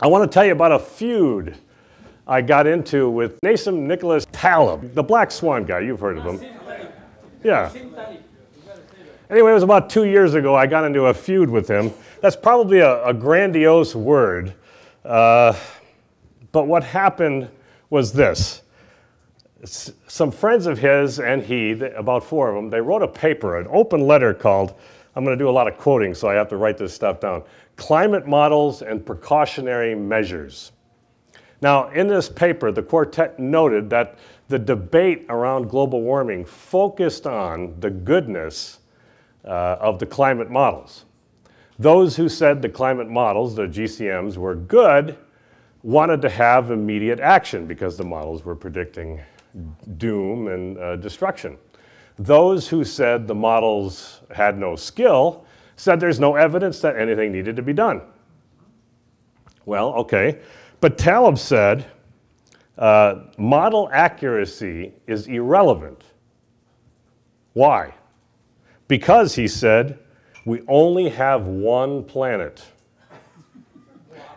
I want to tell you about a feud I got into with Nassim Nicholas Taleb, the Black Swan guy. You've heard of him. Yeah. Anyway, it was about two years ago I got into a feud with him. That's probably a, a grandiose word. Uh, but what happened was this. Some friends of his and he, about four of them, they wrote a paper, an open letter called, I'm going to do a lot of quoting, so I have to write this stuff down Climate Models and Precautionary Measures. Now, in this paper, the quartet noted that the debate around global warming focused on the goodness uh, of the climate models. Those who said the climate models, the GCMs, were good wanted to have immediate action because the models were predicting doom and uh, destruction. Those who said the models had no skill said there's no evidence that anything needed to be done. Well, okay. But Taleb said uh, model accuracy is irrelevant. Why? Because, he said, we only have one planet.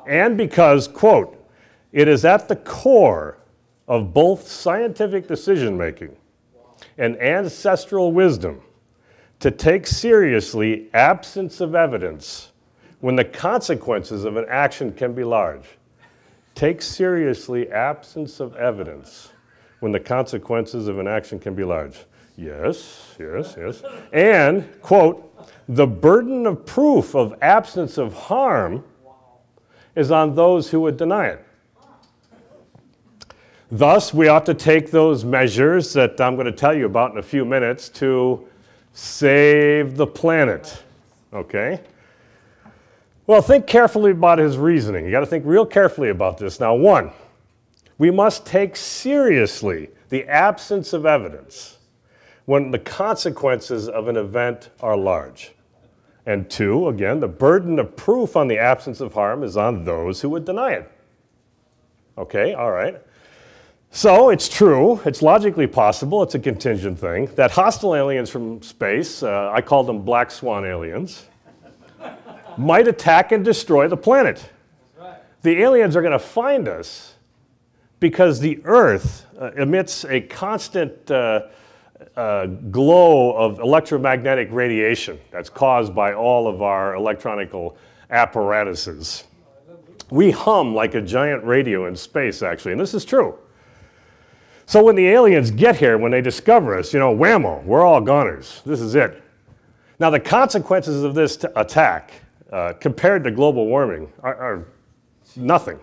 And because, quote, it is at the core of both scientific decision making and ancestral wisdom to take seriously absence of evidence when the consequences of an action can be large. Take seriously absence of evidence when the consequences of an action can be large. Yes, yes, yes. And, quote, the burden of proof of absence of harm is on those who would deny it. Thus, we ought to take those measures that I'm going to tell you about in a few minutes to save the planet. Okay? Well, think carefully about his reasoning. You got to think real carefully about this. Now, one, we must take seriously the absence of evidence when the consequences of an event are large. And two, again, the burden of proof on the absence of harm is on those who would deny it. Okay, all right. So it's true, it's logically possible, it's a contingent thing, that hostile aliens from space, uh, I call them black swan aliens, might attack and destroy the planet. Right. The aliens are going to find us because the Earth uh, emits a constant uh, uh, glow of electromagnetic radiation that's caused by all of our electronic apparatuses. We hum like a giant radio in space, actually, and this is true. So when the aliens get here, when they discover us, you know, whammo, we're all goners. This is it. Now, the consequences of this attack uh, compared to global warming are, are nothing.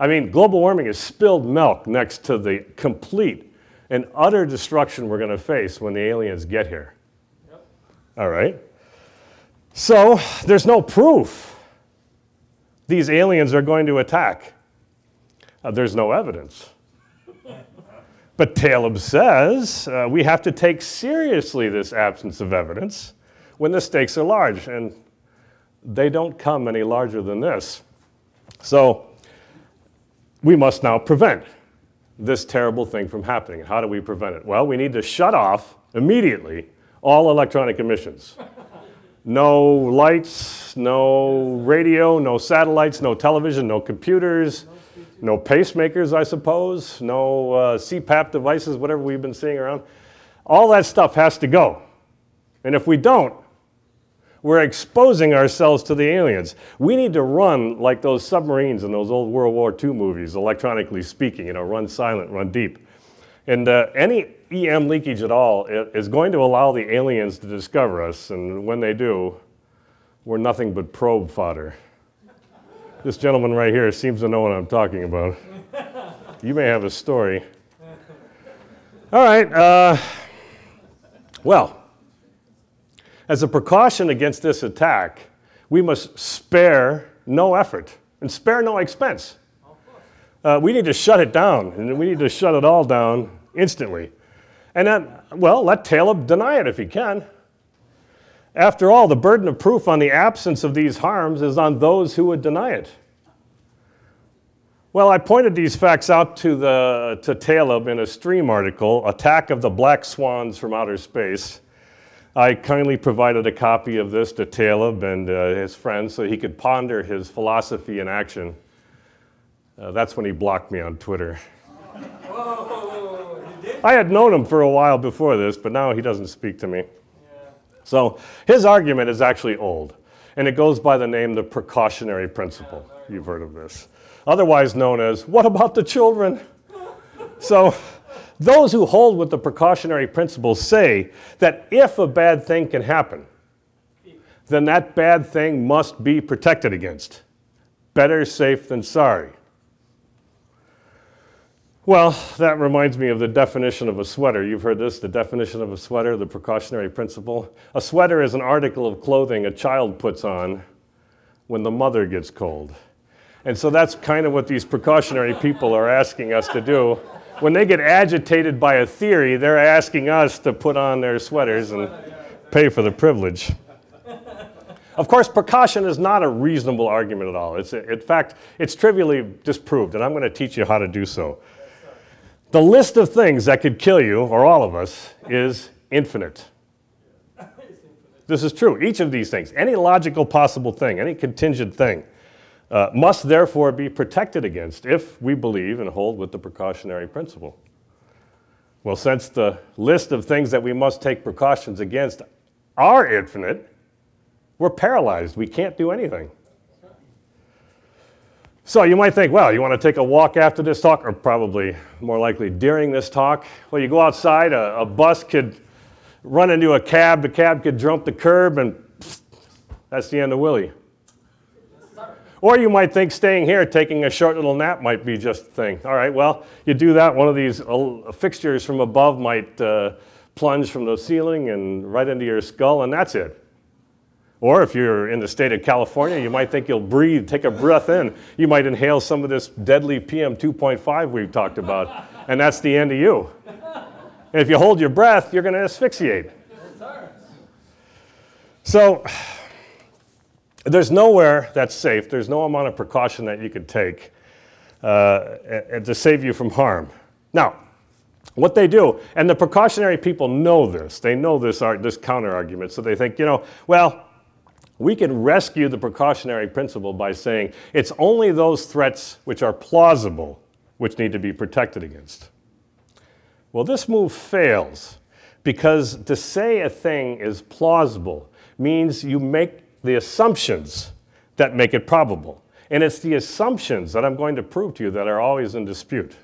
I mean, global warming is spilled milk next to the complete and utter destruction we're going to face when the aliens get here. Yep. All right? So there's no proof these aliens are going to attack. Uh, there's no evidence. But Taleb says uh, we have to take seriously this absence of evidence when the stakes are large, and they don't come any larger than this. So we must now prevent this terrible thing from happening. How do we prevent it? Well, we need to shut off immediately all electronic emissions. No lights, no radio, no satellites, no television, no computers, no pacemakers, I suppose, no uh, CPAP devices, whatever we've been seeing around. All that stuff has to go. And if we don't, we're exposing ourselves to the aliens. We need to run like those submarines in those old World War II movies, electronically speaking, you know, run silent, run deep. And uh, any EM leakage at all is going to allow the aliens to discover us, and when they do, we're nothing but probe fodder. This gentleman right here seems to know what I'm talking about. You may have a story. All right, uh, well, as a precaution against this attack, we must spare no effort and spare no expense. Uh, we need to shut it down, and we need to shut it all down instantly. And then, well, let Taleb deny it if he can. After all, the burden of proof on the absence of these harms is on those who would deny it. Well, I pointed these facts out to, the, to Taleb in a Stream article, Attack of the Black Swans from Outer Space. I kindly provided a copy of this to Taleb and uh, his friends so he could ponder his philosophy in action. Uh, that's when he blocked me on Twitter. I had known him for a while before this, but now he doesn't speak to me. So his argument is actually old, and it goes by the name the precautionary principle. You've heard of this. Otherwise known as, what about the children? so those who hold with the precautionary principle say that if a bad thing can happen, then that bad thing must be protected against. Better safe than sorry. Well, that reminds me of the definition of a sweater. You've heard this, the definition of a sweater, the precautionary principle. A sweater is an article of clothing a child puts on when the mother gets cold. And so that's kind of what these precautionary people are asking us to do. When they get agitated by a theory, they're asking us to put on their sweaters and pay for the privilege. Of course, precaution is not a reasonable argument at all. It's, in fact, it's trivially disproved, and I'm going to teach you how to do so. The list of things that could kill you, or all of us, is infinite. This is true. Each of these things, any logical possible thing, any contingent thing, uh, must therefore be protected against if we believe and hold with the precautionary principle. Well, since the list of things that we must take precautions against are infinite, we're paralyzed. We can't do anything. So you might think, well, you want to take a walk after this talk, or probably more likely during this talk. Well, you go outside, a, a bus could run into a cab, the cab could jump the curb, and pfft, that's the end of Willie. Or you might think staying here, taking a short little nap might be just the thing. All right, well, you do that, one of these uh, fixtures from above might uh, plunge from the ceiling and right into your skull, and that's it. Or if you're in the state of California, you might think you'll breathe, take a breath in. You might inhale some of this deadly PM 2.5 we've talked about, and that's the end of you. And if you hold your breath, you're going to asphyxiate. So there's nowhere that's safe. There's no amount of precaution that you could take uh, to save you from harm. Now, what they do, and the precautionary people know this, they know this, this counter argument, so they think, you know, well, we can rescue the precautionary principle by saying it's only those threats which are plausible which need to be protected against. Well, this move fails because to say a thing is plausible means you make the assumptions that make it probable. And it's the assumptions that I'm going to prove to you that are always in dispute.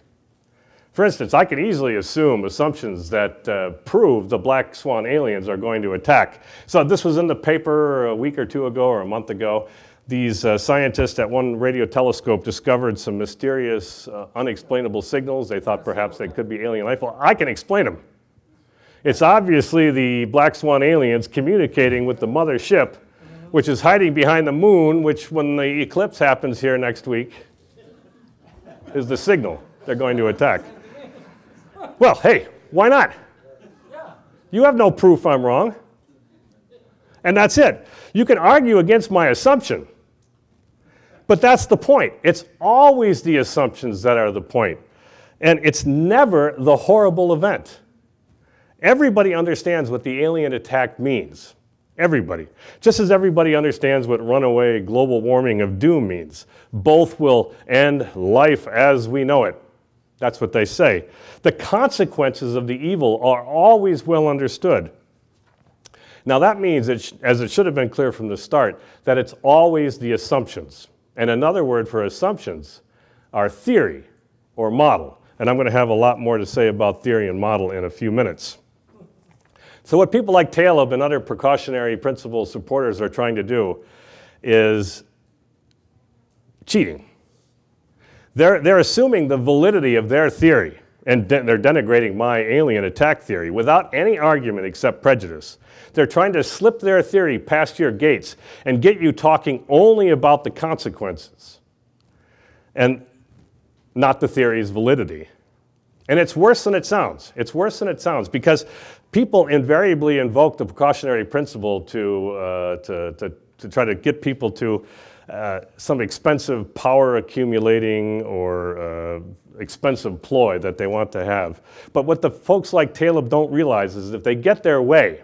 For instance, I could easily assume assumptions that uh, prove the black swan aliens are going to attack. So this was in the paper a week or two ago or a month ago. These uh, scientists at one radio telescope discovered some mysterious, uh, unexplainable signals. They thought perhaps they could be alien life. Well, I can explain them. It's obviously the black swan aliens communicating with the mother ship, which is hiding behind the moon, which when the eclipse happens here next week, is the signal they're going to attack. Well, hey, why not? You have no proof I'm wrong. And that's it. You can argue against my assumption. But that's the point. It's always the assumptions that are the point. And it's never the horrible event. Everybody understands what the alien attack means. Everybody. Just as everybody understands what runaway global warming of doom means. Both will end life as we know it. That's what they say. The consequences of the evil are always well understood. Now, that means, it as it should have been clear from the start, that it's always the assumptions. And another word for assumptions are theory or model. And I'm going to have a lot more to say about theory and model in a few minutes. So, what people like Taleb and other precautionary principle supporters are trying to do is cheating. They're, they're assuming the validity of their theory, and de they're denigrating my alien attack theory without any argument except prejudice. They're trying to slip their theory past your gates and get you talking only about the consequences and not the theory's validity. And it's worse than it sounds. It's worse than it sounds because people invariably invoke the precautionary principle to, uh, to, to, to try to get people to uh, some expensive power accumulating or uh, expensive ploy that they want to have. But what the folks like Taleb don't realize is if they get their way,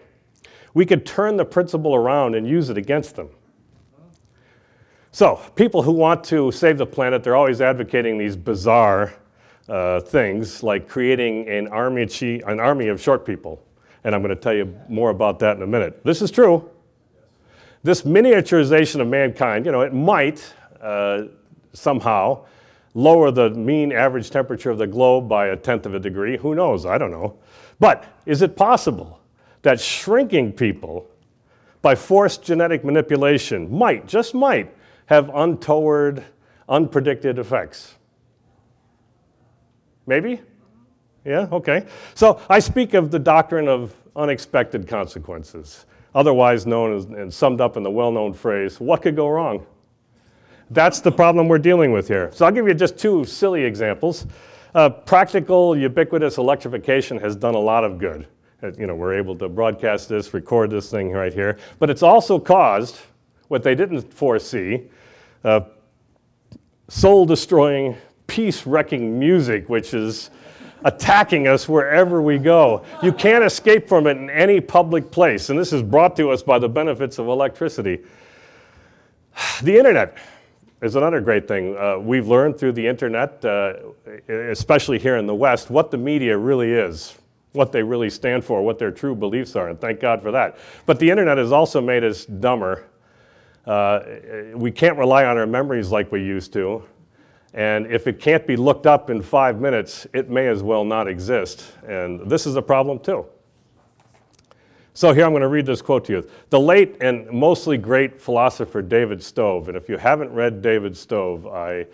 we could turn the principle around and use it against them. So, people who want to save the planet, they're always advocating these bizarre uh, things like creating an army, an army of short people. And I'm going to tell you more about that in a minute. This is true. This miniaturization of mankind, you know, it might uh, somehow lower the mean average temperature of the globe by a tenth of a degree. Who knows? I don't know. But is it possible that shrinking people by forced genetic manipulation might, just might, have untoward, unpredicted effects? Maybe? Yeah, okay. So I speak of the doctrine of unexpected consequences, otherwise known as, and summed up in the well known phrase, what could go wrong? That's the problem we're dealing with here. So I'll give you just two silly examples. Uh, practical, ubiquitous electrification has done a lot of good. Uh, you know, we're able to broadcast this, record this thing right here. But it's also caused what they didn't foresee uh, soul destroying, peace wrecking music, which is attacking us wherever we go. You can't escape from it in any public place. And this is brought to us by the benefits of electricity. The internet is another great thing. Uh, we've learned through the internet, uh, especially here in the West, what the media really is, what they really stand for, what their true beliefs are, and thank God for that. But the internet has also made us dumber. Uh, we can't rely on our memories like we used to. And if it can't be looked up in five minutes, it may as well not exist. And this is a problem too. So here I'm going to read this quote to you. The late and mostly great philosopher David Stove, and if you haven't read David Stove, I,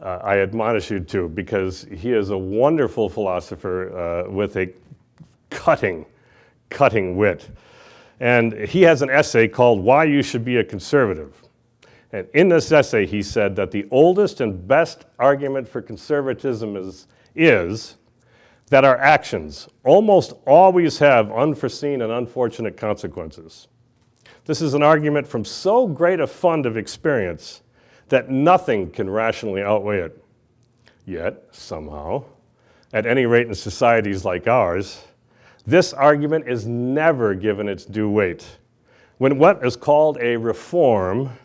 uh, I admonish you to because he is a wonderful philosopher uh, with a cutting, cutting wit. And he has an essay called Why You Should Be a Conservative. And in this essay, he said that the oldest and best argument for conservatism is, is that our actions almost always have unforeseen and unfortunate consequences. This is an argument from so great a fund of experience that nothing can rationally outweigh it. Yet, somehow, at any rate in societies like ours, this argument is never given its due weight. When what is called a reform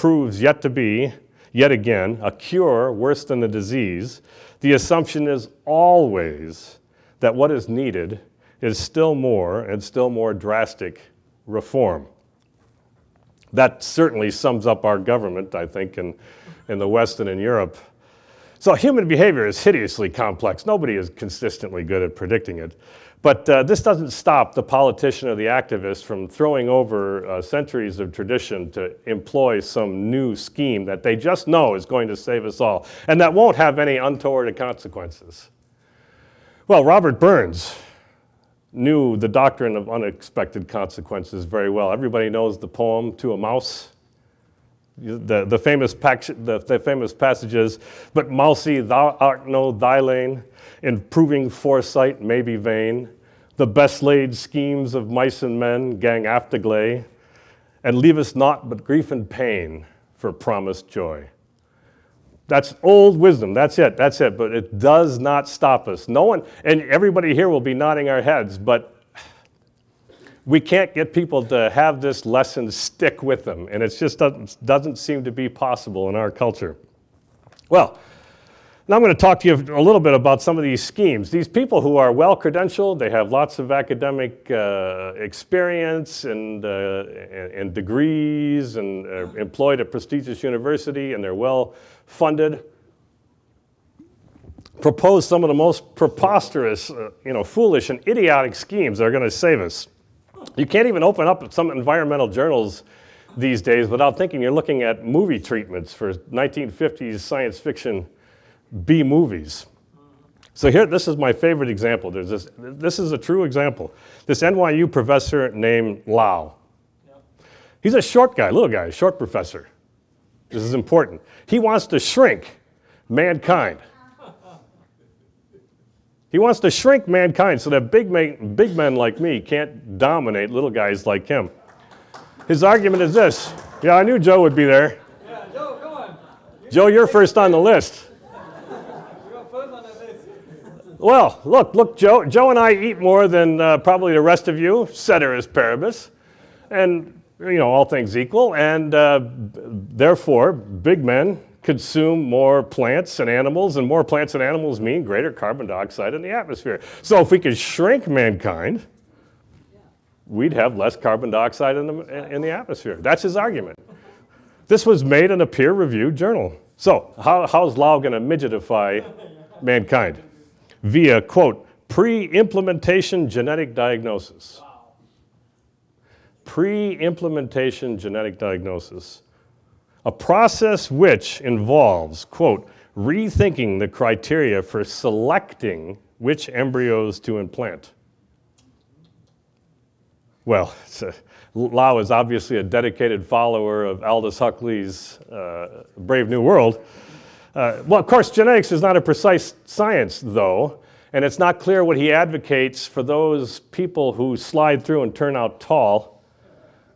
proves yet to be, yet again, a cure worse than the disease, the assumption is always that what is needed is still more and still more drastic reform. That certainly sums up our government, I think, in, in the West and in Europe. So human behavior is hideously complex. Nobody is consistently good at predicting it. But uh, this doesn't stop the politician or the activist from throwing over uh, centuries of tradition to employ some new scheme that they just know is going to save us all and that won't have any untoward consequences. Well, Robert Burns knew the doctrine of unexpected consequences very well. Everybody knows the poem To a Mouse. The, the, famous, the, the famous passages, but Mousie, thou art no thy lane, Improving foresight may be vain. The best laid schemes of mice and men gang afterglay, and leave us naught but grief and pain for promised joy. That's old wisdom. That's it. That's it. But it does not stop us. No one, and everybody here will be nodding our heads, but we can't get people to have this lesson stick with them. And it just doesn't, doesn't seem to be possible in our culture. Well, now I'm going to talk to you a little bit about some of these schemes. These people who are well credentialed, they have lots of academic uh, experience and, uh, and, degrees and uh, employed at prestigious university and they're well funded, propose some of the most preposterous, uh, you know, foolish and idiotic schemes that are going to save us. You can't even open up some environmental journals these days without thinking you're looking at movie treatments for 1950s science fiction B movies. So here, this is my favorite example. There's this, this is a true example. This NYU professor named Liao. He's a short guy, little guy, short professor. This is important. He wants to shrink mankind. He wants to shrink mankind so that big men, big men like me can't dominate little guys like him. His argument is this. Yeah, I knew Joe would be there. Yeah, Joe, come on. Joe, you're first on the list. Well, look, look, Joe, Joe and I eat more than uh, probably the rest of you, ceteris paribus. And you know, all things equal, and uh, therefore, big men consume more plants and animals, and more plants and animals mean greater carbon dioxide in the atmosphere. So if we could shrink mankind, we'd have less carbon dioxide in the, in the atmosphere. That's his argument. This was made in a peer-reviewed journal. So how, how's Liao going to midgetify mankind? Via, quote, pre-implantation genetic diagnosis. Pre-implantation genetic diagnosis a process which involves, quote, rethinking the criteria for selecting which embryos to implant. Well, a, Liao is obviously a dedicated follower of Aldous Huxley's uh, Brave New World. Uh, well, of course, genetics is not a precise science, though, and it's not clear what he advocates for those people who slide through and turn out tall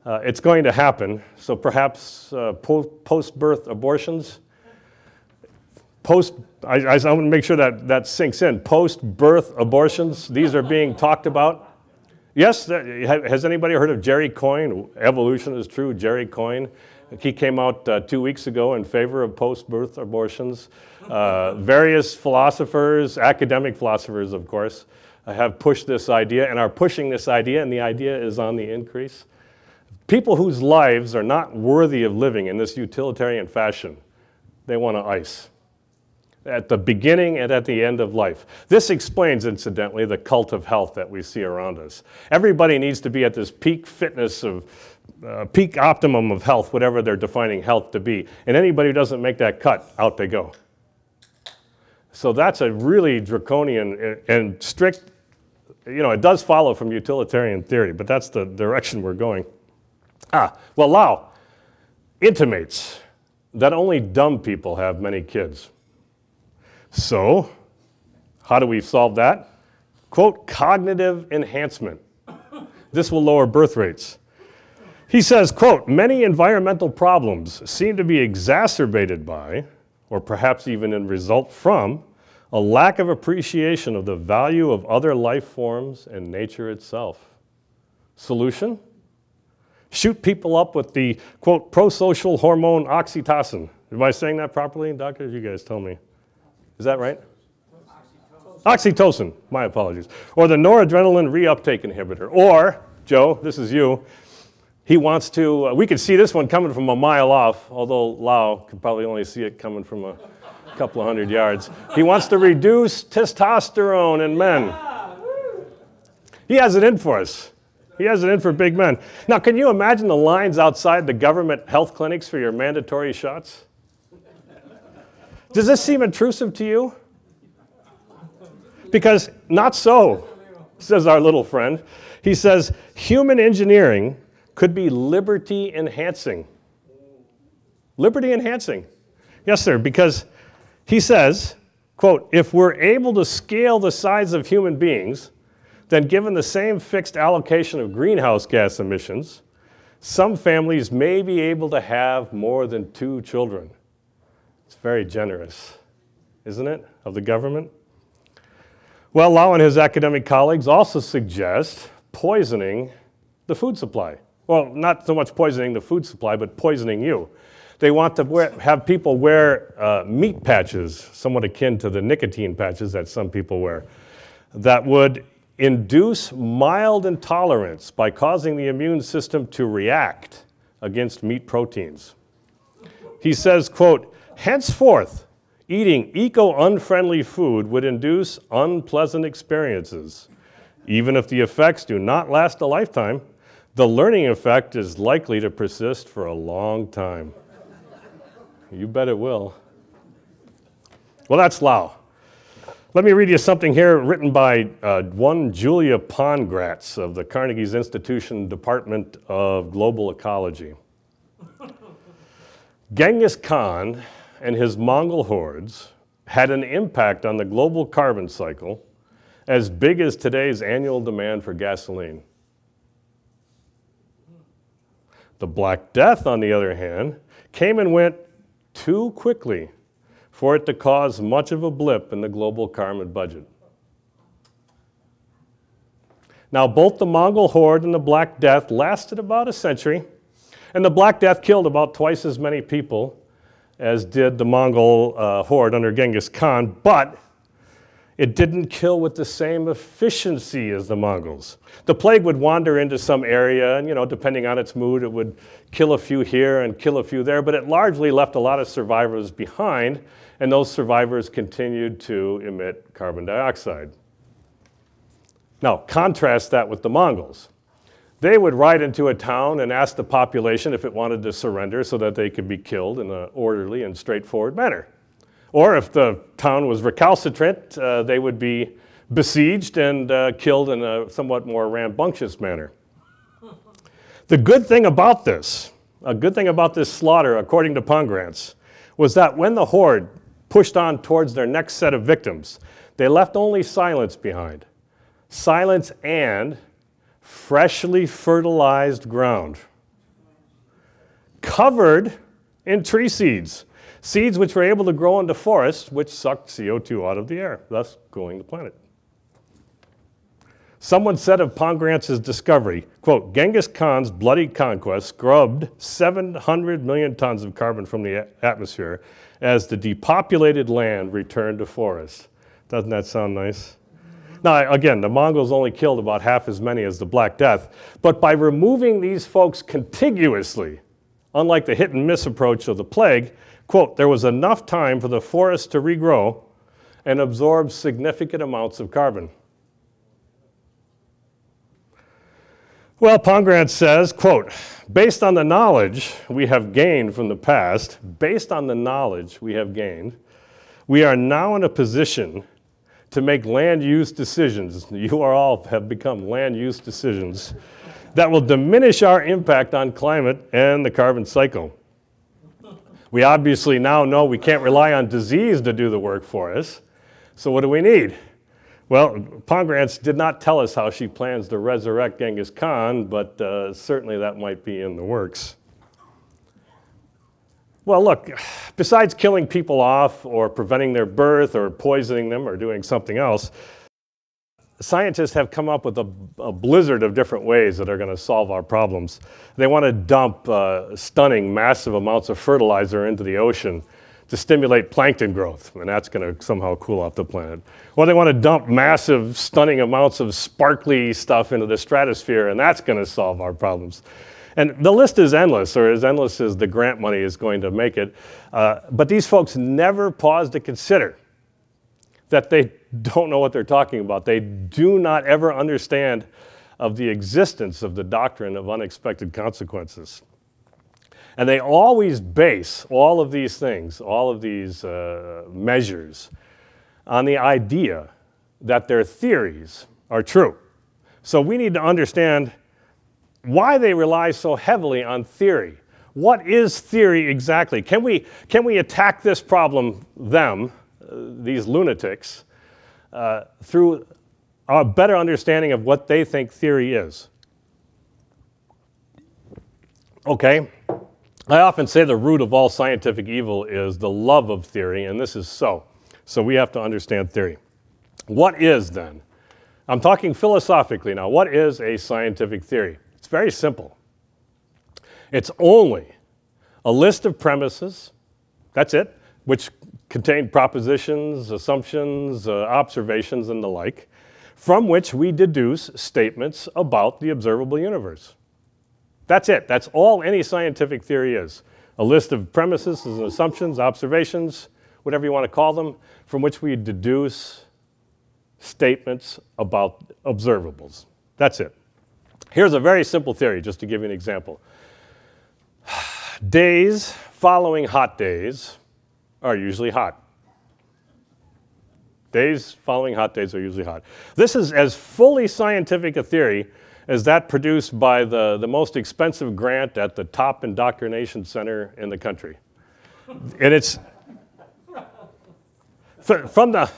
uh, it's going to happen, so perhaps uh, po post-birth abortions. Post, I, I, I want to make sure that that sinks in. Post-birth abortions, these are being talked about. Yes, has anybody heard of Jerry Coyne? Evolution is true, Jerry Coyne. He came out uh, two weeks ago in favor of post-birth abortions. Uh, various philosophers, academic philosophers, of course, have pushed this idea and are pushing this idea, and the idea is on the increase. People whose lives are not worthy of living in this utilitarian fashion, they want to ice at the beginning and at the end of life. This explains, incidentally, the cult of health that we see around us. Everybody needs to be at this peak fitness of uh, peak optimum of health, whatever they're defining health to be. And anybody who doesn't make that cut, out they go. So that's a really draconian and strict, you know, it does follow from utilitarian theory, but that's the direction we're going. Ah, well, Liao intimates that only dumb people have many kids. So, how do we solve that? Quote, cognitive enhancement. This will lower birth rates. He says, quote, many environmental problems seem to be exacerbated by, or perhaps even in result from, a lack of appreciation of the value of other life forms and nature itself. Solution? shoot people up with the, quote, pro-social hormone oxytocin. Am I saying that properly, doctors? You guys tell me. Is that right? Oxytocin. Oxytocin, my apologies. Or the noradrenaline reuptake inhibitor. Or, Joe, this is you, he wants to, uh, we could see this one coming from a mile off, although Liao could probably only see it coming from a couple of hundred yards. He wants to reduce testosterone in men. He has it in for us. He has it in for big men. Now, can you imagine the lines outside the government health clinics for your mandatory shots? Does this seem intrusive to you? Because not so, says our little friend. He says, human engineering could be liberty enhancing. Liberty enhancing. Yes, sir, because he says, quote, if we're able to scale the size of human beings, then given the same fixed allocation of greenhouse gas emissions, some families may be able to have more than two children. It's very generous, isn't it, of the government? Well, Liao and his academic colleagues also suggest poisoning the food supply. Well, not so much poisoning the food supply, but poisoning you. They want to wear, have people wear uh, meat patches, somewhat akin to the nicotine patches that some people wear, that would induce mild intolerance by causing the immune system to react against meat proteins. He says, quote, henceforth, eating eco-unfriendly food would induce unpleasant experiences. Even if the effects do not last a lifetime, the learning effect is likely to persist for a long time. You bet it will. Well, that's Liao. Let me read you something here written by uh, one Julia Pongratz of the Carnegie's Institution Department of Global Ecology. Genghis Khan and his Mongol hordes had an impact on the global carbon cycle as big as today's annual demand for gasoline. The Black Death, on the other hand, came and went too quickly for it to cause much of a blip in the global carbon budget. Now, both the Mongol Horde and the Black Death lasted about a century, And the Black Death killed about twice as many people as did the Mongol uh, horde under Genghis Khan, but it didn't kill with the same efficiency as the Mongols. The plague would wander into some area, and you know, depending on its mood, it would kill a few here and kill a few there, but it largely left a lot of survivors behind, and those survivors continued to emit carbon dioxide. Now, contrast that with the Mongols. They would ride into a town and ask the population if it wanted to surrender so that they could be killed in an orderly and straightforward manner. Or if the town was recalcitrant, uh, they would be besieged and uh, killed in a somewhat more rambunctious manner. The good thing about this, a good thing about this slaughter, according to Pongratz, was that when the horde pushed on towards their next set of victims, they left only silence behind. Silence and freshly fertilized ground, covered in tree seeds seeds which were able to grow into forests, which sucked CO2 out of the air, thus cooling the planet. Someone said of Pongratz's discovery, quote, Genghis Khan's bloody conquest scrubbed 700 million tons of carbon from the atmosphere as the depopulated land returned to forests. Doesn't that sound nice? Now, again, the Mongols only killed about half as many as the Black Death, but by removing these folks contiguously, unlike the hit and miss approach of the plague, Quote, there was enough time for the forest to regrow and absorb significant amounts of carbon. Well, Pongratz says, quote, based on the knowledge we have gained from the past, based on the knowledge we have gained, we are now in a position to make land use decisions. You are all have become land use decisions that will diminish our impact on climate and the carbon cycle. We obviously now know we can't rely on disease to do the work for us. So what do we need? Well, Pongratz did not tell us how she plans to resurrect Genghis Khan, but uh, certainly that might be in the works. Well, look, besides killing people off or preventing their birth or poisoning them or doing something else, scientists have come up with a, a, blizzard of different ways that are going to solve our problems. They want to dump uh, stunning, massive amounts of fertilizer into the ocean to stimulate plankton growth, and that's going to somehow cool off the planet. Or they want to dump massive, stunning amounts of sparkly stuff into the stratosphere, and that's going to solve our problems. And the list is endless, or as endless as the grant money is going to make it. Uh, but these folks never pause to consider that they don't know what they're talking about. They do not ever understand of the existence of the doctrine of unexpected consequences. And they always base all of these things, all of these uh, measures, on the idea that their theories are true. So we need to understand why they rely so heavily on theory. What is theory exactly? Can we, can we attack this problem, them, these lunatics, uh, through a better understanding of what they think theory is. Okay, I often say the root of all scientific evil is the love of theory, and this is so. So we have to understand theory. What is then? I'm talking philosophically now. What is a scientific theory? It's very simple. It's only a list of premises, that's it, which contain propositions, assumptions, uh, observations, and the like, from which we deduce statements about the observable universe. That's it. That's all any scientific theory is. A list of premises assumptions, observations, whatever you want to call them, from which we deduce statements about observables. That's it. Here's a very simple theory, just to give you an example. Days following hot days are usually hot. Days following hot days are usually hot. This is as fully scientific a theory as that produced by the, the most expensive grant at the top indoctrination center in the country. And it's from, the,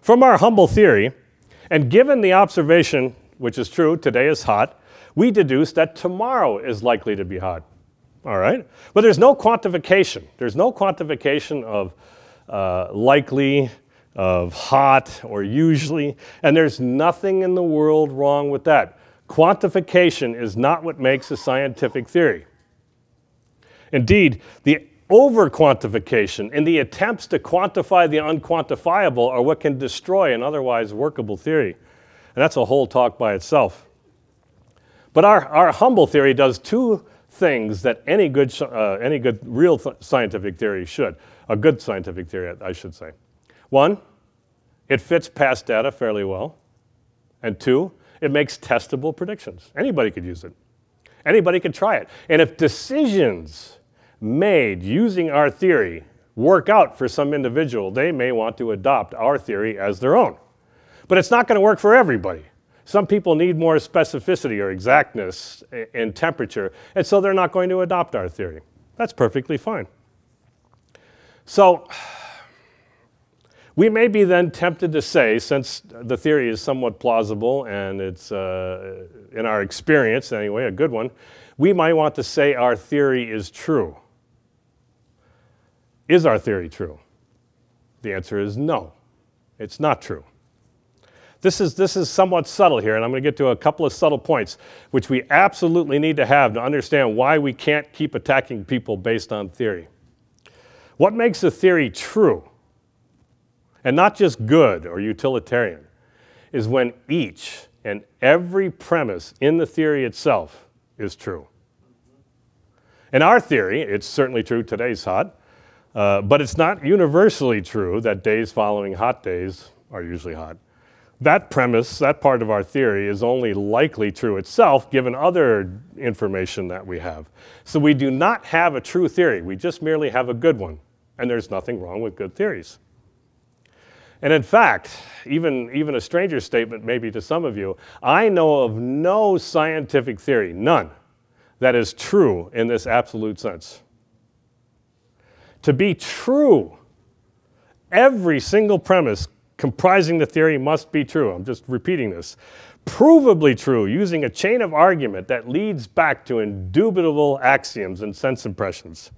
from our humble theory, and given the observation, which is true, today is hot, we deduce that tomorrow is likely to be hot all right? But there's no quantification. There's no quantification of uh, likely, of hot, or usually, and there's nothing in the world wrong with that. Quantification is not what makes a scientific theory. Indeed, the over quantification and the attempts to quantify the unquantifiable are what can destroy an otherwise workable theory. And that's a whole talk by itself. But our, our humble theory does two things that any good, uh, any good real scientific theory should. A good scientific theory, I should say. One, it fits past data fairly well. And two, it makes testable predictions. Anybody could use it. Anybody could try it. And if decisions made using our theory work out for some individual, they may want to adopt our theory as their own. But it's not going to work for everybody. Some people need more specificity or exactness in temperature, and so they're not going to adopt our theory. That's perfectly fine. So, we may be then tempted to say, since the theory is somewhat plausible and it's, uh, in our experience anyway, a good one, we might want to say our theory is true. Is our theory true? The answer is no, it's not true. This is, this is somewhat subtle here, and I'm going to get to a couple of subtle points, which we absolutely need to have to understand why we can't keep attacking people based on theory. What makes a theory true, and not just good or utilitarian, is when each and every premise in the theory itself is true. In our theory, it's certainly true today's hot, uh, but it's not universally true that days following hot days are usually hot. That premise, that part of our theory, is only likely true itself given other information that we have. So we do not have a true theory, we just merely have a good one. And there's nothing wrong with good theories. And in fact, even, even a stranger statement, maybe to some of you, I know of no scientific theory, none, that is true in this absolute sense. To be true, every single premise comprising the theory must be true. I'm just repeating this. Provably true, using a chain of argument that leads back to indubitable axioms and sense impressions.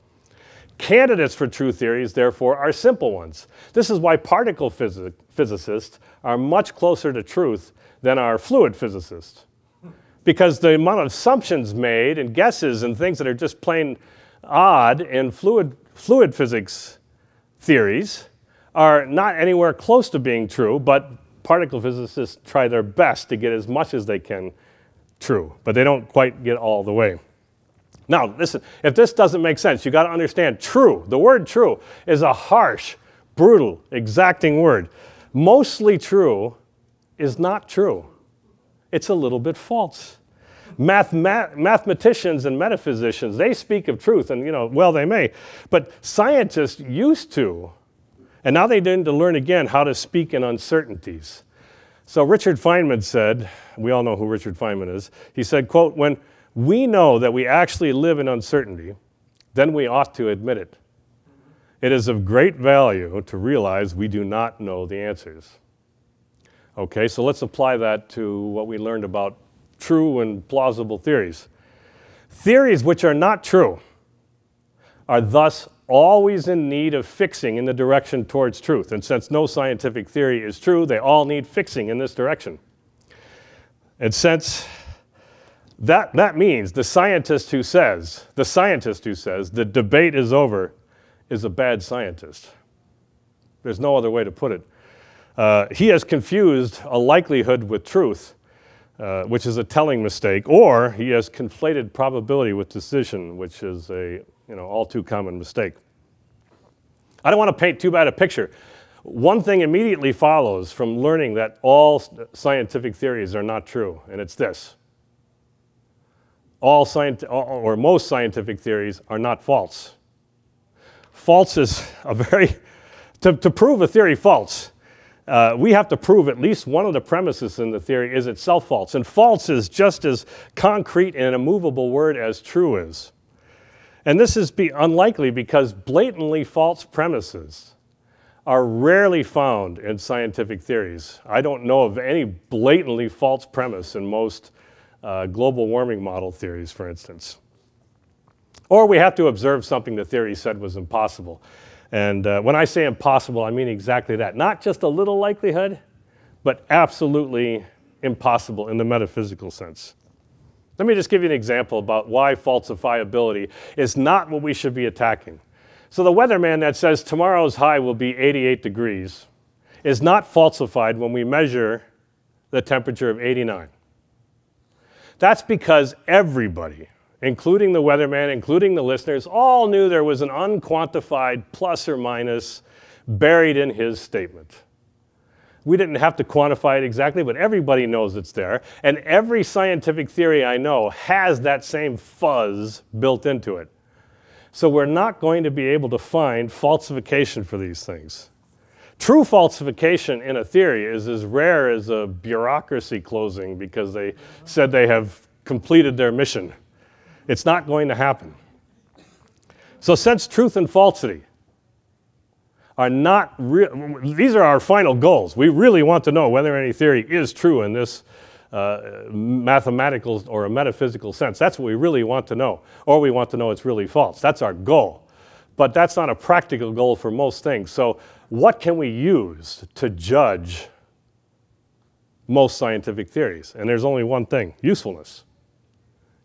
Candidates for true theories, therefore, are simple ones. This is why particle phys- physicists are much closer to truth than our fluid physicists. Because the amount of assumptions made and guesses and things that are just plain odd in fluid fluid physics theories are not anywhere close to being true, but particle physicists try their best to get as much as they can true, but they don't quite get all the way. Now, listen, if this doesn't make sense, you got to understand true. The word true is a harsh, brutal, exacting word. Mostly true is not true, it's a little bit false. Mathema- mathematicians and metaphysicians, they speak of truth, and you know, well, they may. But scientists used to, and now they need to learn again how to speak in uncertainties. So Richard Feynman said, we all know who Richard Feynman is. He said, quote, when we know that we actually live in uncertainty, then we ought to admit it. It is of great value to realize we do not know the answers. Okay, so let's apply that to what we learned about true and plausible theories. Theories which are not true are thus always in need of fixing in the direction towards truth. And since no scientific theory is true, they all need fixing in this direction. And since that, that means the scientist who says, the scientist who says the debate is over is a bad scientist. There's no other way to put it. Uh, he has confused a likelihood with truth uh, which is a telling mistake, or he has conflated probability with decision, which is a you know, all too common mistake. I don't want to paint too bad a picture. One thing immediately follows from learning that all scientific theories are not true, and it's this. All or most scientific theories are not false. False is a very, to, to prove a theory false, uh, we have to prove at least one of the premises in the theory is itself false. And false is just as concrete and immovable word as true is. And this is be unlikely because blatantly false premises are rarely found in scientific theories. I don't know of any blatantly false premise in most uh, global warming model theories, for instance. Or we have to observe something the theory said was impossible. And uh, when I say impossible, I mean exactly that. Not just a little likelihood, but absolutely impossible in the metaphysical sense. Let me just give you an example about why falsifiability is not what we should be attacking. So, the weatherman that says tomorrow's high will be 88 degrees is not falsified when we measure the temperature of 89. That's because everybody, including the weatherman, including the listeners, all knew there was an unquantified plus or minus buried in his statement. We didn't have to quantify it exactly, but everybody knows it's there. And every scientific theory I know has that same fuzz built into it. So we're not going to be able to find falsification for these things. True falsification in a theory is as rare as a bureaucracy closing because they said they have completed their mission. It's not going to happen. So, since truth and falsity are not real, these are our final goals. We really want to know whether any theory is true in this uh, mathematical or a metaphysical sense. That's what we really want to know. Or we want to know it's really false. That's our goal. But that's not a practical goal for most things. So, what can we use to judge most scientific theories? And there's only one thing usefulness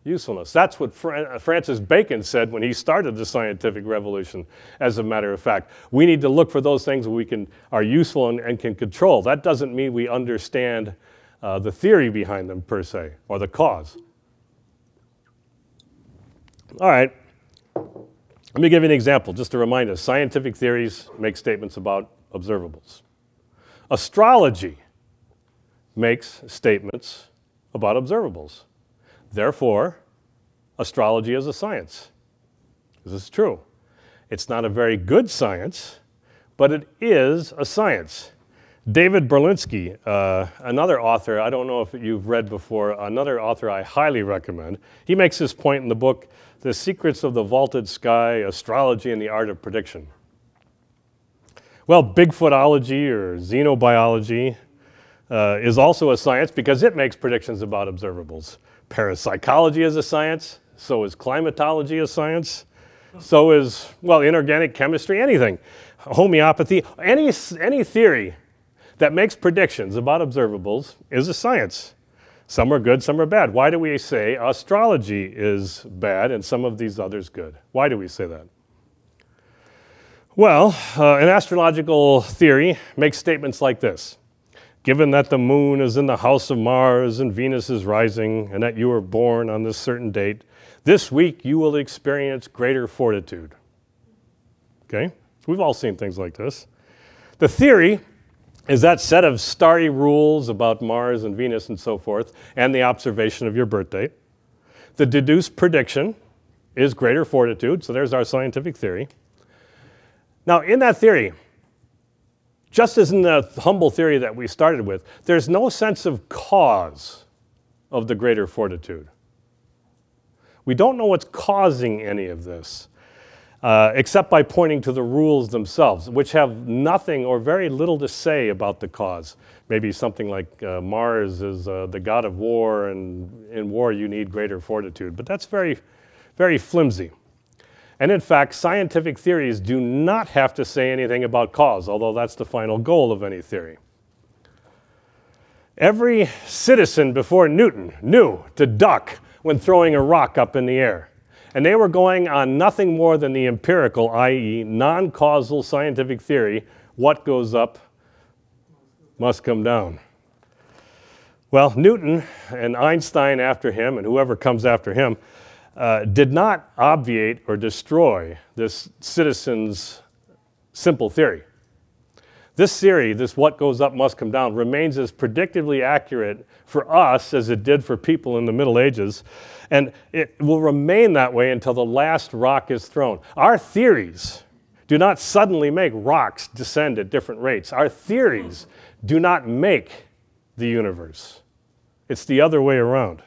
usefulness. That's what uh, Francis Bacon said when he started the scientific revolution, as a matter of fact. We need to look for those things we can, are useful and, and can control. That doesn't mean we understand uh, the theory behind them, per se, or the cause. All right. Let me give you an example, just to remind us. Scientific theories make statements about observables. Astrology makes statements about observables. Therefore, astrology is a science. This is true. It's not a very good science, but it is a science. David Berlinski, uh, another author, I don't know if you've read before, another author I highly recommend. He makes this point in the book, The Secrets of the Vaulted Sky Astrology and the Art of Prediction. Well, Bigfootology or xenobiology uh, is also a science because it makes predictions about observables. Parapsychology is a science, so is climatology a science, so is, well, inorganic chemistry, anything. Homeopathy, any, any theory that makes predictions about observables is a science. Some are good, some are bad. Why do we say astrology is bad and some of these others good? Why do we say that? Well, uh, an astrological theory makes statements like this Given that the moon is in the house of Mars and Venus is rising, and that you were born on this certain date, this week you will experience greater fortitude. Okay? We've all seen things like this. The theory is that set of starry rules about Mars and Venus and so forth, and the observation of your birth date. The deduced prediction is greater fortitude, so there's our scientific theory. Now, in that theory, just as in the humble theory that we started with, there's no sense of cause of the greater fortitude. We don't know what's causing any of this, uh, except by pointing to the rules themselves, which have nothing or very little to say about the cause. Maybe something like uh, Mars is uh, the god of war, and in war you need greater fortitude. But that's very, very flimsy. And in fact, scientific theories do not have to say anything about cause, although that's the final goal of any theory. Every citizen before Newton knew to duck when throwing a rock up in the air. And they were going on nothing more than the empirical, i.e., non causal scientific theory what goes up must come down. Well, Newton and Einstein after him, and whoever comes after him, uh, did not obviate or destroy this citizen's simple theory. This theory, this what goes up must come down, remains as predictively accurate for us as it did for people in the Middle Ages, and it will remain that way until the last rock is thrown. Our theories do not suddenly make rocks descend at different rates. Our theories do not make the universe, it's the other way around.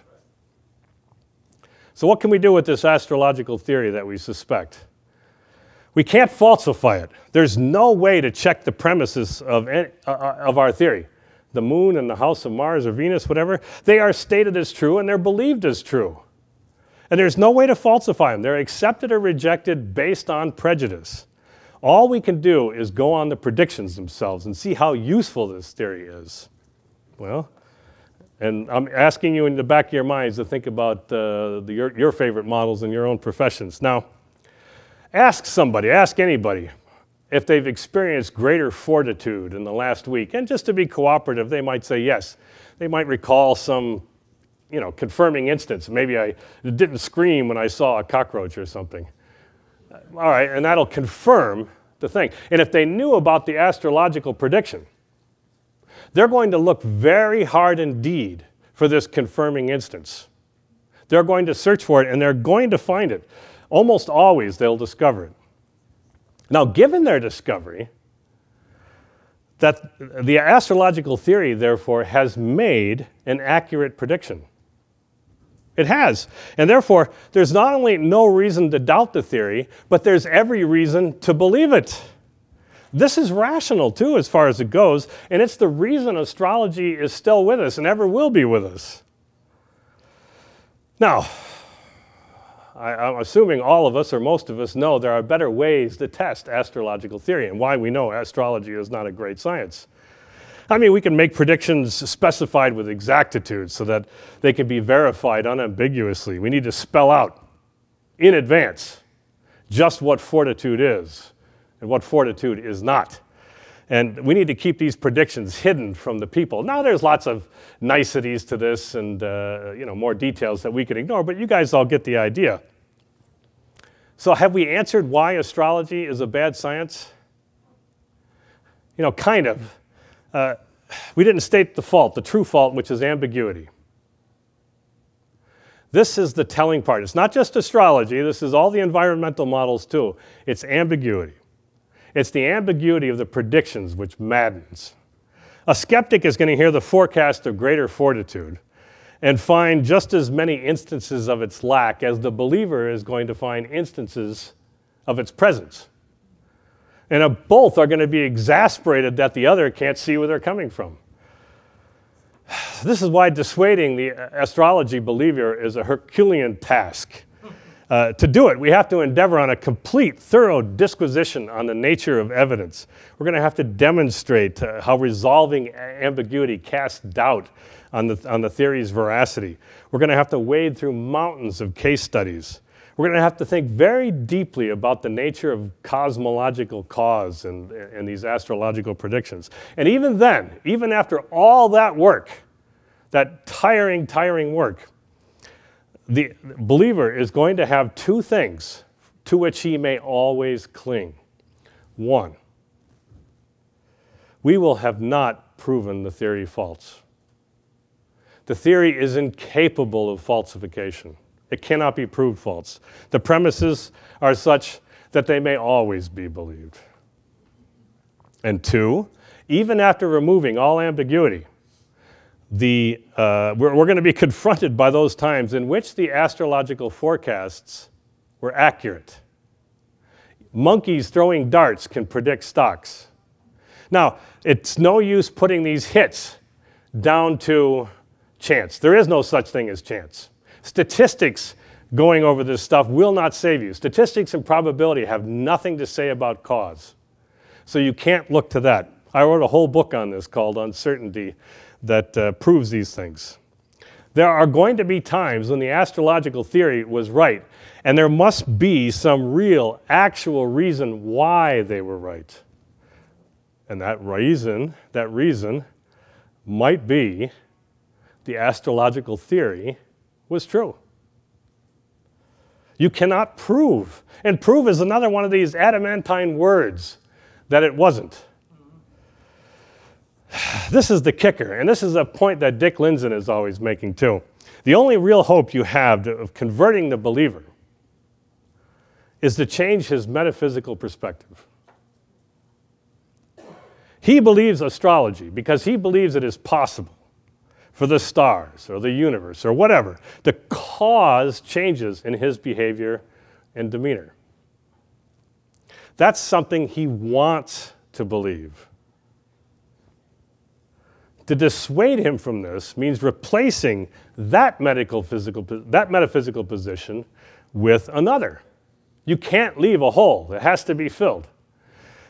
So, what can we do with this astrological theory that we suspect? We can't falsify it. There's no way to check the premises of, any, uh, uh, of our theory. The moon and the house of Mars or Venus, whatever, they are stated as true and they're believed as true. And there's no way to falsify them. They're accepted or rejected based on prejudice. All we can do is go on the predictions themselves and see how useful this theory is. Well, And I'm asking you in the back of your minds to think about uh, the, your, your favorite models in your own professions. Now, ask somebody, ask anybody, if they've experienced greater fortitude in the last week. And just to be cooperative, they might say yes. They might recall some, you know, confirming instance. Maybe I didn't scream when I saw a cockroach or something. All right, and that'll confirm the thing. And if they knew about the astrological prediction, they're going to look very hard indeed for this confirming instance. They're going to search for it and they're going to find it. Almost always they'll discover it. Now, given their discovery, that the astrological theory, therefore, has made an accurate prediction. It has. And therefore, there's not only no reason to doubt the theory, but there's every reason to believe it. This is rational too, as far as it goes, and it's the reason astrology is still with us and ever will be with us. Now, I, am assuming all of us or most of us know there are better ways to test astrological theory and why we know astrology is not a great science. I mean, we can make predictions specified with exactitude so that they can be verified unambiguously. We need to spell out in advance just what fortitude is and what fortitude is not. And we need to keep these predictions hidden from the people. Now, there's lots of niceties to this and uh, you know, more details that we can ignore, but you guys all get the idea. So, have we answered why astrology is a bad science? You know, kind of. Uh, we didn't state the fault, the true fault, which is ambiguity. This is the telling part. It's not just astrology, this is all the environmental models too. It's ambiguity. It's the ambiguity of the predictions which maddens. A skeptic is going to hear the forecast of greater fortitude and find just as many instances of its lack as the believer is going to find instances of its presence. And both are going to be exasperated that the other can't see where they're coming from. This is why dissuading the astrology believer is a Herculean task. Uh, to do it, we have to endeavor on a complete, thorough disquisition on the nature of evidence. We're going to have to demonstrate uh, how resolving ambiguity casts doubt on the, on the theory's veracity. We're going to have to wade through mountains of case studies. We're going to have to think very deeply about the nature of cosmological cause and, and these astrological predictions. And even then, even after all that work, that tiring, tiring work, the believer is going to have two things to which he may always cling. One, we will have not proven the theory false. The theory is incapable of falsification. It cannot be proved false. The premises are such that they may always be believed. And two, even after removing all ambiguity, the, uh, we're, we're going to be confronted by those times in which the astrological forecasts were accurate. Monkeys throwing darts can predict stocks. Now, it's no use putting these hits down to chance. There is no such thing as chance. Statistics going over this stuff will not save you. Statistics and probability have nothing to say about cause. So you can't look to that. I wrote a whole book on this called Uncertainty that uh, proves these things. There are going to be times when the astrological theory was right, and there must be some real, actual reason why they were right. And that reason, that reason might be the astrological theory was true. You cannot prove. And prove is another one of these adamantine words that it wasn't. This is the kicker, and this is a point that Dick Lindzen is always making too. The only real hope you have of converting the believer is to change his metaphysical perspective. He believes astrology because he believes it is possible for the stars or the universe or whatever to cause changes in his behavior and demeanor. That's something he wants to believe. To dissuade him from this means replacing that, medical physical, that metaphysical position with another. You can't leave a hole, it has to be filled.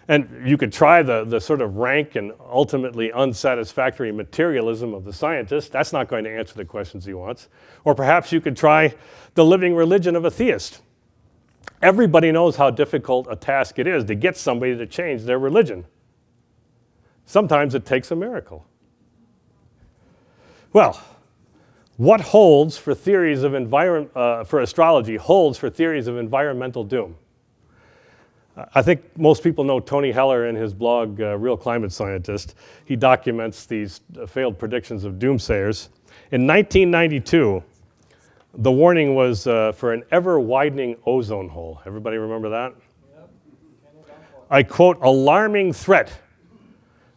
And you could try the, the sort of rank and ultimately unsatisfactory materialism of the scientist. That's not going to answer the questions he wants. Or perhaps you could try the living religion of a theist. Everybody knows how difficult a task it is to get somebody to change their religion. Sometimes it takes a miracle. Well, what holds for theories of environment, uh, for astrology holds for theories of environmental doom? I think most people know Tony Heller in his blog, uh, Real Climate Scientist. He documents these uh, failed predictions of doomsayers. In 1992, the warning was uh, for an ever widening ozone hole. Everybody remember that? Yep. I quote, alarming threat,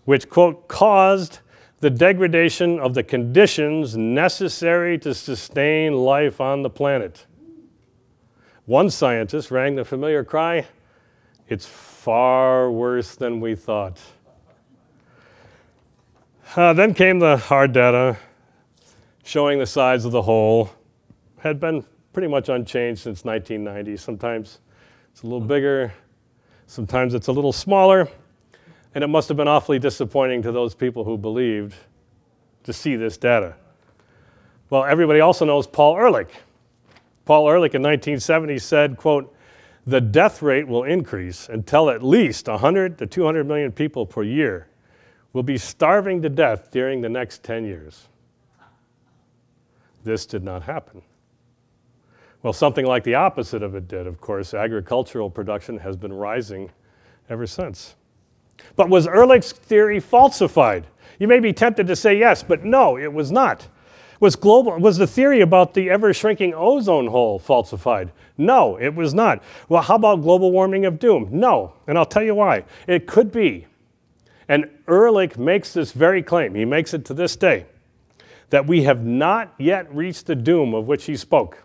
which, quote, caused the degradation of the conditions necessary to sustain life on the planet. One scientist rang the familiar cry it's far worse than we thought. Uh, then came the hard data showing the size of the hole. Had been pretty much unchanged since 1990. Sometimes it's a little bigger, sometimes it's a little smaller. And it must have been awfully disappointing to those people who believed to see this data. Well, everybody also knows Paul Ehrlich. Paul Ehrlich in 1970 said, quote, the death rate will increase until at least 100 to 200 million people per year will be starving to death during the next 10 years. This did not happen. Well, something like the opposite of it did, of course. Agricultural production has been rising ever since. But was Ehrlich's theory falsified? You may be tempted to say yes, but no, it was not. Was, global, was the theory about the ever shrinking ozone hole falsified? No, it was not. Well, how about global warming of doom? No, and I'll tell you why. It could be. And Ehrlich makes this very claim, he makes it to this day, that we have not yet reached the doom of which he spoke.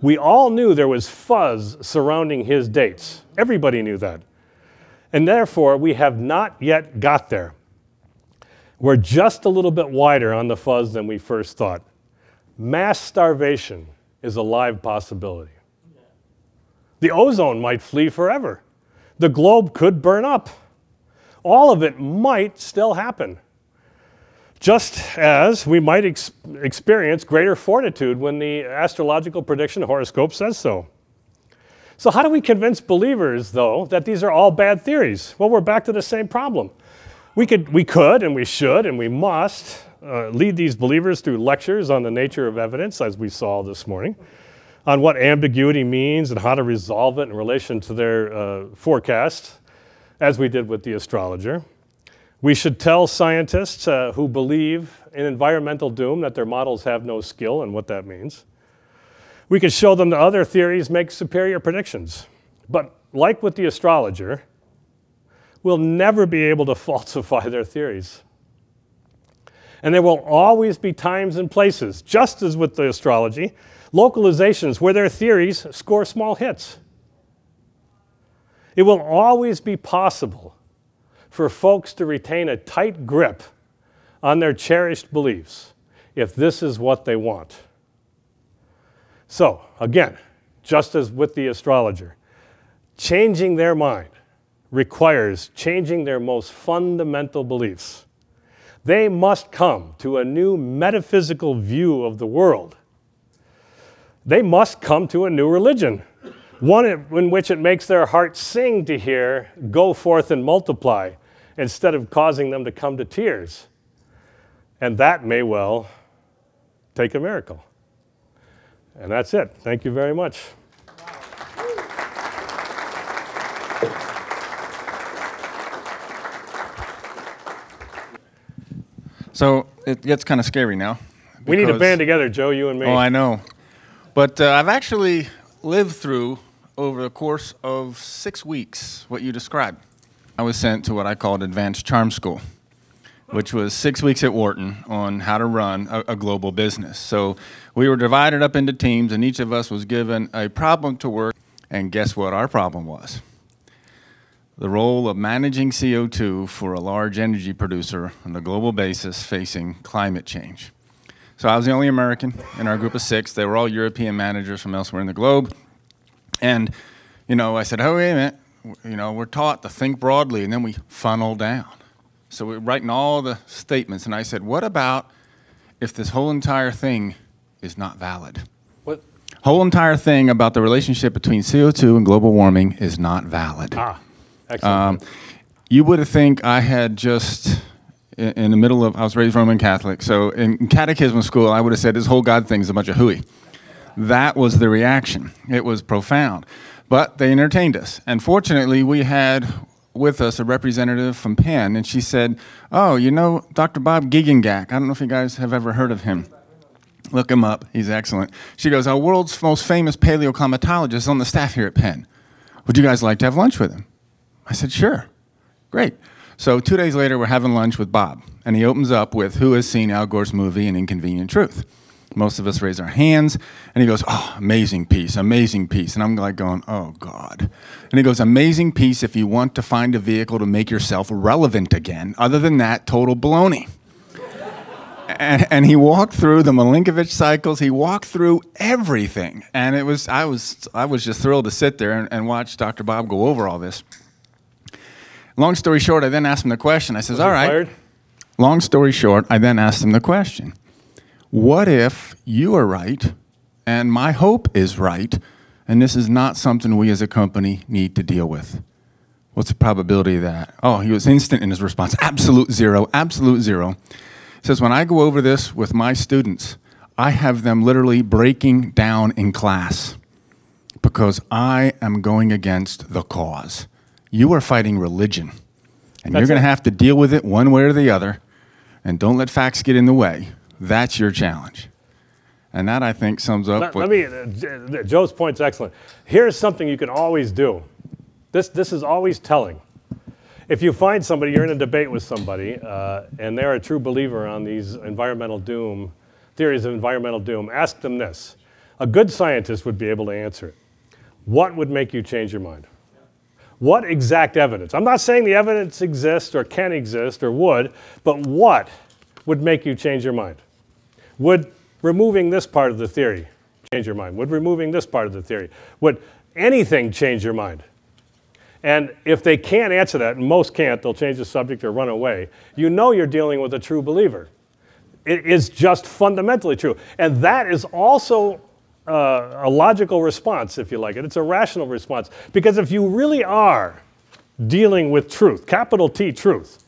We all knew there was fuzz surrounding his dates. Everybody knew that. And therefore, we have not yet got there. We're just a little bit wider on the fuzz than we first thought. Mass starvation is a live possibility. The ozone might flee forever. The globe could burn up. All of it might still happen. Just as we might ex experience greater fortitude when the astrological prediction horoscope says so. So, how do we convince believers, though, that these are all bad theories? Well, we're back to the same problem. We could, we could and we should and we must uh, lead these believers through lectures on the nature of evidence, as we saw this morning, on what ambiguity means and how to resolve it in relation to their uh, forecast, as we did with the astrologer. We should tell scientists uh, who believe in environmental doom that their models have no skill and what that means. We could show them that other theories make superior predictions. But like with the astrologer, we'll never be able to falsify their theories. And there will always be times and places, just as with the astrology, localizations where their theories score small hits. It will always be possible for folks to retain a tight grip on their cherished beliefs if this is what they want. So, again, just as with the astrologer, changing their mind requires changing their most fundamental beliefs. They must come to a new metaphysical view of the world. They must come to a new religion, one in which it makes their hearts sing to hear, Go forth and multiply, instead of causing them to come to tears. And that may well take a miracle. And that's it. Thank you very much. So it gets kind of scary now. We need to band together, Joe, you and me. Oh, I know. But uh, I've actually lived through, over the course of six weeks, what you described. I was sent to what I called advanced charm school, which was six weeks at Wharton on how to run a, a global business. So we were divided up into teams, and each of us was given a problem to work. And guess what our problem was? the role of managing CO2 for a large energy producer on a global basis facing climate change. So I was the only American in our group of six. They were all European managers from elsewhere in the globe. And, you know, I said, oh, wait a minute. you know, we're taught to think broadly and then we funnel down. So we're writing all the statements, and I said, what about if this whole entire thing is not valid? What? Whole entire thing about the relationship between CO2 and global warming is not valid. Ah, excellent. Um, you would have think I had just in, in the middle of I was raised Roman Catholic, so in catechism school I would have said this whole God thing is a bunch of hooey. That was the reaction. It was profound, but they entertained us, and fortunately we had with us a representative from Penn, and she said, "Oh, you know Dr. Bob Giegengack. I don't know if you guys have ever heard of him." Look him up. He's excellent. She goes, Our world's most famous paleoclimatologist on the staff here at Penn. Would you guys like to have lunch with him? I said, Sure. Great. So two days later, we're having lunch with Bob, and he opens up with Who has seen Al Gore's movie, An Inconvenient Truth? Most of us raise our hands, and he goes, Oh, amazing piece, amazing piece. And I'm like going, Oh, God. And he goes, Amazing piece if you want to find a vehicle to make yourself relevant again. Other than that, total baloney and, and he walked through the Milankovitch cycles. He walked through everything, and it was I was I was just thrilled to sit there and, and watch Dr. Bob go over all this. Long story short, I then asked him the question. I says, "All right." Long story short, I then asked him the question: What if you are right, and my hope is right, and this is not something we as a company need to deal with? What's the probability of that? Oh, he was instant in his response. Absolute zero. Absolute zero. He says, when I go over this with my students, I have them literally breaking down in class because I am going against the cause. You are fighting religion, and you're going to have to deal with it one way or the other, and don't let facts get in the way. That's your challenge. And that, I think, sums up Let, what. let me, uh, Joe's point's excellent. Here's something you can always do. This, this is always telling. If you find somebody, you're in a debate with somebody, uh, and they're a true believer on these environmental doom, theories of environmental doom, ask them this. A good scientist would be able to answer it. What would make you change your mind? What exact evidence? I'm not saying the evidence exists or can exist or would, but what would make you change your mind? Would removing this part of the theory change your mind? Would removing this part of the theory? Would anything change your mind? And if they can't answer that, and most can't, they'll change the subject or run away, you know you're dealing with a true believer. It is just fundamentally true. And that is also uh, a logical response, if you like it. It's a rational response. Because if you really are dealing with truth, capital T truth,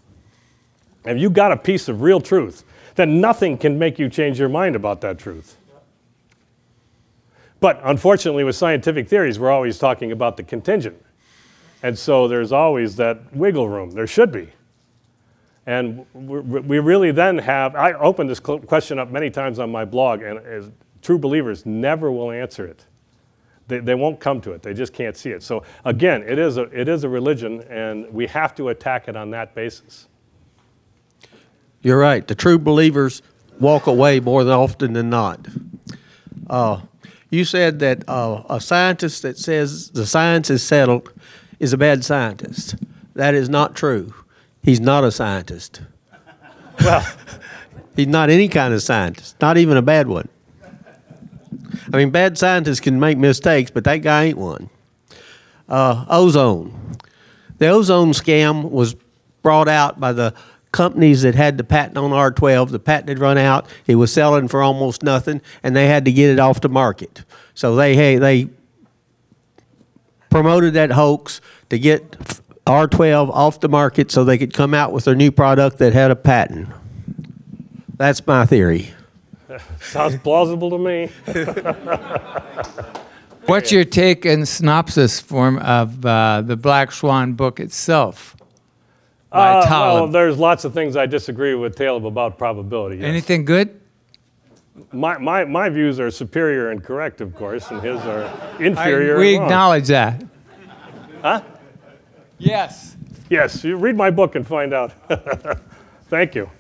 and you got a piece of real truth, then nothing can make you change your mind about that truth. But unfortunately, with scientific theories, we're always talking about the contingent. And so there's always that wiggle room. There should be. And we really then have, I opened this question up many times on my blog, and true believers never will answer it. They, they won't come to it. They just can't see it. So again, it is, a, it is a religion, and we have to attack it on that basis. You're right. The true believers walk away more than often than not. Uh, you said that uh, a scientist that says the science is settled is a bad scientist. That is not true. He's not a scientist. Well, He's not any kind of scientist, not even a bad one. I mean, bad scientists can make mistakes, but that guy ain't one. Uh, ozone. The ozone scam was brought out by the companies that had the patent on R12. The patent had run out. It was selling for almost nothing, and they had to get it off the market. So they hey, they promoted that hoax to get R12 off the market so they could come out with their new product that had a patent. That's my theory. sounds plausible to me. What's your take and synopsis form of uh, the Black Swan book itself? By Uh, well, there's lots of things I disagree with Taleb about probability. yes. Anything good? My, my, my views are superior and correct, of course, and his are I- inferior we and wrong. acknowledge that. Huh? Yes. Yes, you read my book and find out. Thank you.